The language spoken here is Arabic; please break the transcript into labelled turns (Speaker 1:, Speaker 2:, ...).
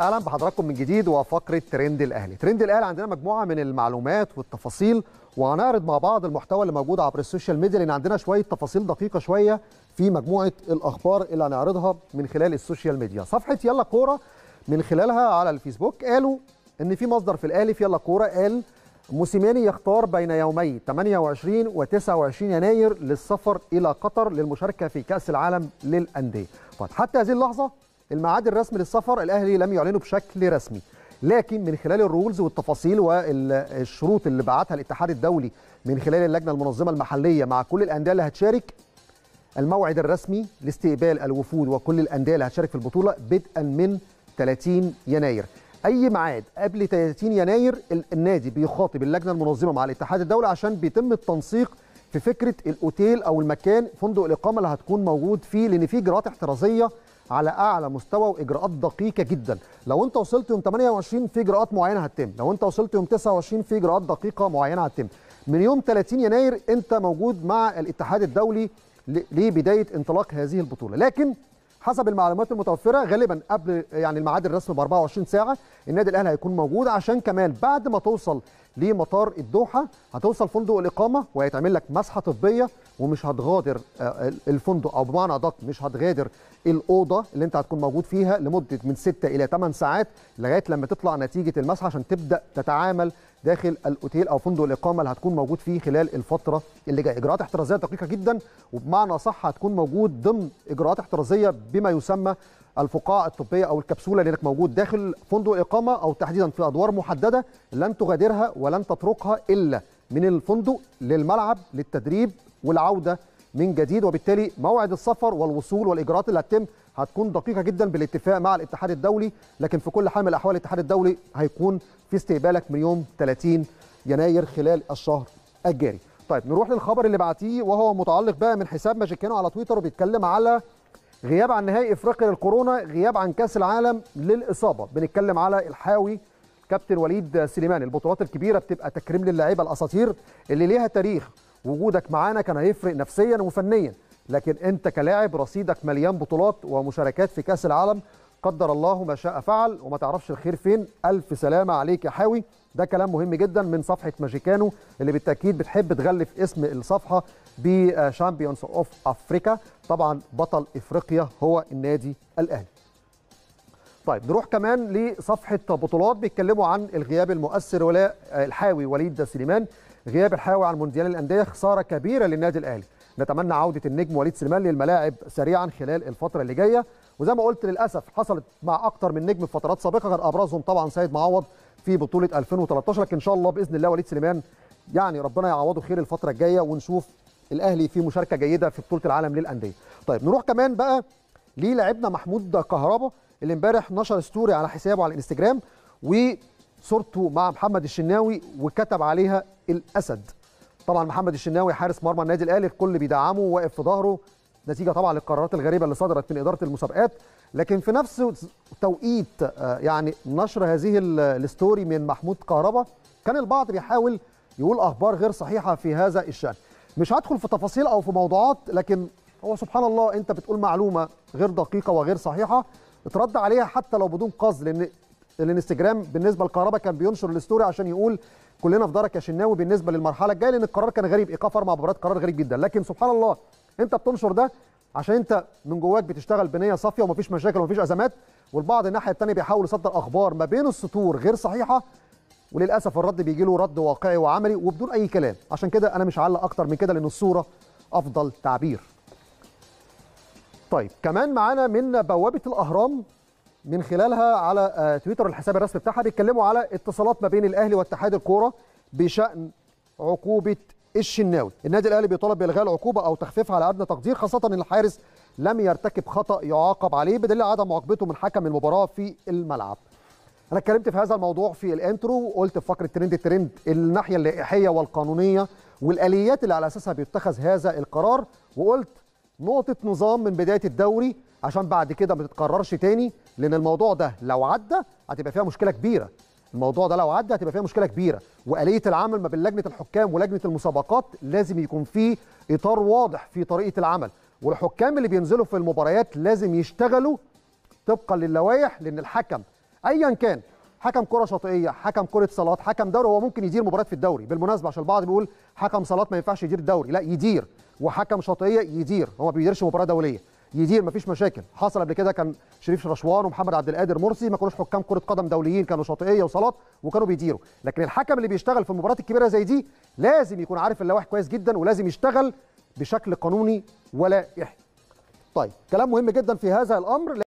Speaker 1: أهلا بحضراتكم من جديد وفقرة ترند الأهلي. ترند الأهلي عندنا مجموعة من المعلومات والتفاصيل وهنعرض مع بعض المحتوى اللي موجود عبر السوشيال ميديا لأن عندنا شوية تفاصيل دقيقة شوية في مجموعة الأخبار اللي هنعرضها من خلال السوشيال ميديا. صفحة يلا كورة من خلالها على الفيسبوك قالوا إن في مصدر في الأهلي في يلا كورة قال موسيماني يختار بين يومي 28 و 29 يناير للسفر إلى قطر للمشاركة في كأس العالم للأندية. طيب حتى هذه اللحظة الميعاد الرسمي للسفر الأهلي لم يعلنه بشكل رسمي لكن من خلال الرولز والتفاصيل والشروط اللي بعتها الاتحاد الدولي من خلال اللجنة المنظمة المحلية مع كل الأندية اللي هتشارك الموعد الرسمي لاستقبال الوفود وكل الأندية اللي هتشارك في البطولة بدءا من 30 يناير. أي ميعاد قبل 30 يناير النادي بيخاطب اللجنة المنظمة مع الاتحاد الدولي عشان بيتم التنسيق في فكرة الأوتيل أو المكان فندق الإقامة اللي هتكون موجود فيه لأن في اجراءات احترازية على أعلى مستوى وإجراءات دقيقة جدا. لو أنت وصلت يوم 28 في إجراءات معينة هتتم. لو أنت وصلت يوم 29 في إجراءات دقيقة معينة هتتم. من يوم 30 يناير أنت موجود مع الاتحاد الدولي لبداية انطلاق هذه البطولة. لكن حسب المعلومات المتوفرة غالبا قبل يعني الميعاد الرسمي ب 24 ساعة النادي الأهلي هيكون موجود عشان كمان بعد ما توصل لمطار الدوحة. هتوصل فندق الإقامة وهيتعمل لك مسحة طبية ومش هتغادر الفندق أو بمعنى أدق مش هتغادر الأوضة اللي أنت هتكون موجود فيها لمدة من 6 إلى 8 ساعات لغاية لما تطلع نتيجة المسحة عشان تبدأ تتعامل داخل الأوتيل أو فندق الإقامة اللي هتكون موجود فيه خلال الفترة اللي جاية. إجراءات احترازية دقيقة جدا وبمعنى صح هتكون موجود ضمن إجراءات احترازية بما يسمى الفقاعة الطبية أو الكبسولة اللي موجود داخل فندق الاقامه أو تحديدا في أدوار محددة لن تغادرها ولن تتركها إلا من الفندق للملعب للتدريب والعودة من جديد. وبالتالي موعد السفر والوصول والإجراءات اللي هتتم هتكون دقيقة جدا بالاتفاق مع الاتحاد الدولي لكن في كل حال من الأحوال الاتحاد الدولي هيكون في استقبالك من يوم 30 يناير خلال الشهر الجاري. طيب نروح للخبر اللي بعتيه وهو متعلق بقى من حساب ماجيكانو على تويتر وبيتكلم على غياب عن نهائي افريقيا للكورونا غياب عن كأس العالم للإصابة. بنتكلم على الحاوي كابتن وليد سليمان. البطولات الكبيرة بتبقى تكريم للاعيبة الأساطير اللي ليها تاريخ. وجودك معانا كان هيفرق نفسيا وفنيا. لكن أنت كلاعب رصيدك مليان بطولات ومشاركات في كأس العالم. قدر الله ما شاء فعل. وما تعرفش الخير فين. ألف سلامة عليك يا حاوي. ده كلام مهم جدا من صفحة ماجيكانو اللي بالتأكيد بتحب تغلف اسم الصفحة ب Champions of Africa طبعا بطل إفريقيا هو النادي الأهلي. طيب نروح كمان لصفحة بطولات بيتكلموا عن الغياب المؤثر ولا الحاوي وليد سليمان. غياب الحاوي عن مونديال الأندية خسارة كبيرة للنادي الأهلي. نتمنى عودة النجم وليد سليمان للملاعب سريعا خلال الفترة اللي جاية. وزي ما قلت للأسف حصلت مع أكتر من نجم في فترات سابقة كان أبرزهم طبعا سيد معوض في بطولة 2013 لكن إن شاء الله بإذن الله وليد سليمان يعني ربنا يعوضه خير الفترة الجاية ونشوف الأهلي في مشاركة جيدة في بطولة العالم للأندية. طيب نروح كمان بقى للاعبنا محمود كهربا اللي امبارح نشر story على حسابه على الإنستجرام وصورته مع محمد الشناوي وكتب عليها الأسد. طبعا محمد الشناوي حارس مرمى النادي الأهلي الكل بيدعمه واقف في ظهره نتيجة طبعا للقرارات الغريبة اللي صدرت من إدارة المسابقات. لكن في نفس توقيت يعني نشر هذه ال story من محمود كهربا كان البعض بيحاول يقول أخبار غير صحيحة في هذا الشأن. مش هدخل في تفاصيل أو في موضوعات لكن هو سبحان الله أنت بتقول معلومة غير دقيقة وغير صحيحة اترد عليها حتى لو بدون قصد لأن الانستجرام بالنسبة لكهربا كان بينشر الستوري عشان يقول كلنا في دارك يا شناوي بالنسبة للمرحلة الجاية لأن القرار كان غريب. إيقاف أربع مباريات قرار غريب جدا. لكن سبحان الله انت بتنشر ده عشان انت من جواك بتشتغل بنية صافية ومفيش مشاكل ومفيش أزمات والبعض الناحية الثانية بيحاول يصدر أخبار ما بين السطور غير صحيحة وللأسف الرد بيجي له رد واقعي وعملي وبدون أي كلام. عشان كده أنا مش هعلق أكتر من كده لأن الصورة أفضل تعبير. طيب كمان معانا من بوابة الأهرام من خلالها على تويتر الحساب الرسمي بتاعها بيتكلموا على اتصالات ما بين الأهلي واتحاد الكورة بشأن عقوبة الشناوي. النادي الأهلي بيطالب بإلغاء العقوبة أو تخفيفها على أدنى تقدير خاصة إن الحارس لم يرتكب خطأ يعاقب عليه بدليل عدم معاقبته من حكم المباراة في الملعب. أنا اتكلمت في هذا الموضوع في الإنترو وقلت في فقرة ترند الترند الناحية اللائحية والقانونية والآليات اللي على أساسها بيتخذ هذا القرار وقلت نقطة نظام من بداية الدوري عشان بعد كده ما تتكررش تاني لأن الموضوع ده لو عدى هتبقى فيها مشكلة كبيرة. الموضوع ده لو عدى هتبقى فيها مشكلة كبيرة. وآلية العمل ما بين لجنة الحكام ولجنة المسابقات لازم يكون في إطار واضح في طريقة العمل. والحكام اللي بينزلوا في المباريات لازم يشتغلوا طبقا للوائح لأن الحكم ايا كان حكم كرة شاطئية حكم كرة صالات حكم دوري هو ممكن يدير مباراة في الدوري. بالمناسبة عشان البعض بيقول حكم صالات ما ينفعش يدير الدوري. لا يدير. وحكم شاطئية يدير. هو ما بيديرش مباراة دولية. يدير مفيش مشاكل. حصل قبل كده كان شريف رشوان ومحمد عبد القادر مرسي ما كانوش حكام كرة قدم دوليين كانوا شاطئية وصالات وكانوا بيديروا. لكن الحكم اللي بيشتغل في المباريات الكبيرة زي دي لازم يكون عارف اللوائح كويس جدا ولازم يشتغل بشكل قانوني ولائحي طيب كلام مهم جدا في هذا الأمر.